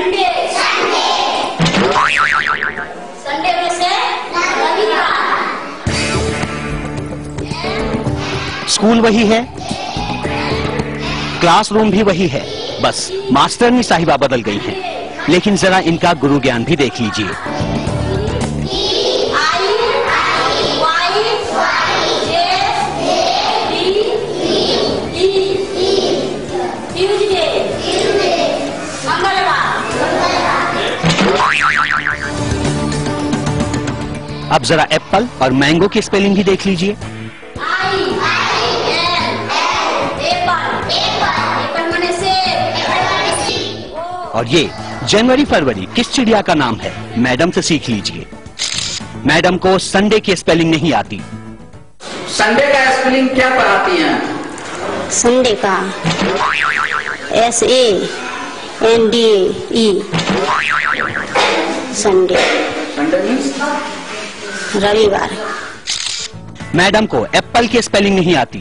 Sunday Sunday में से रविवार। स्कूल वही है। क्लासरूम भी वही है। बस मास्टरनी साहिबा बदल गई हैं। लेकिन जरा इनका गुरु ज्ञान भी देख लीजिए। अब जरा एप्पल और मैंगो की स्पेलिंग भी देख लीजिए। और ये जनवरी फरवरी किस चिड़िया का नाम है? मैडम से सीख लीजिए। मैडम को संडे की स्पेलिंग नहीं आती। संडे का स्पेलिंग क्या पढ़ाती हैं? संडे का। S A N D E Sunday. Sunday means? रविवार। मैडम को एप्पल की स्पेलिंग नहीं आती।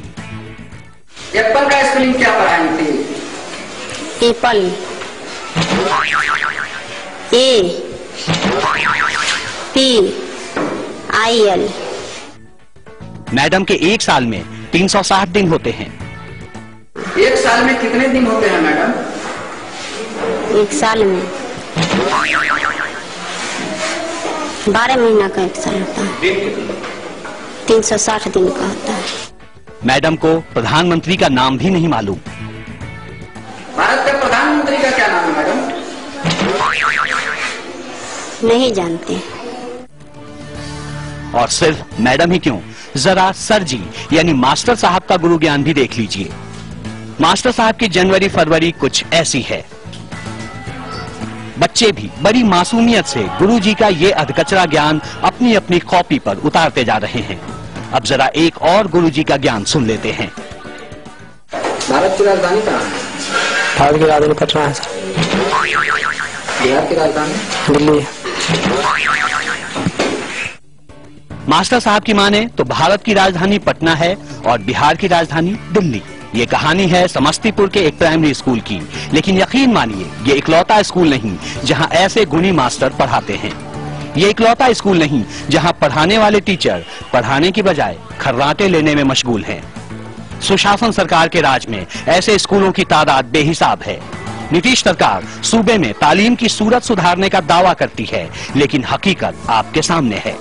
एप्पल का स्पेलिंग क्या पढ़ाई थी apple A. P. I L. Madam के एक साल में 360 दिन होते हैं। एक साल में कितने दिन होते हैं मैडम? एक साल में। बारह महीना का एक साल होता है। तीन सौ साठ दिन का होता है। मैडम को प्रधानमंत्री का नाम भी नहीं मालूम। भारत के प्रधानमंत्री का क्या नाम है मैडम? नहीं जानते। और सिर्फ़ मैडम ही क्यों? जरा सर जी यानी मास्टर साहब का गुरु ज्ञान भी देख लीजिए। मास्टर साहब की जनवरी फरवरी कुछ ऐसी है। बच्चे भी बड़ी मासूमियत से गुरु जी का ये अधकचरा ज्ञान अपनी अपनी कॉपी पर उतारते जा रहे हैं। अब जरा एक और गुरु जी का ज्ञान सुन लेते हैं। भारत की राजधानी कहाँ है? भारत की राजधानी पटना है। बिहार की राजधानी? दिल्ली मास्टर साहब की माने तो भारत की राजधानी पटना है और बिहार की राजधानी दिल्ली। ये कहानी है समस्तीपुर के एक प्राइमरी स्कूल की। लेकिन यकीन मानिए, ये इकलौता स्कूल नहीं, जहाँ ऐसे गुणी मास्टर पढ़ाते हैं। ये इकलौता स्कूल नहीं, जहाँ पढ़ाने वाले टीचर पढ़ाने की बजाय खर्राटे लेने में मशगूल हैं। सुशासन सरकार के राज में ऐसे स्कूलों की तादाद बेहिसाब है। नीतीश सरकार सूबे में तालीम की सूरत सुधारने का दावा करती है, लेकिन हकीकत आपके सामने है।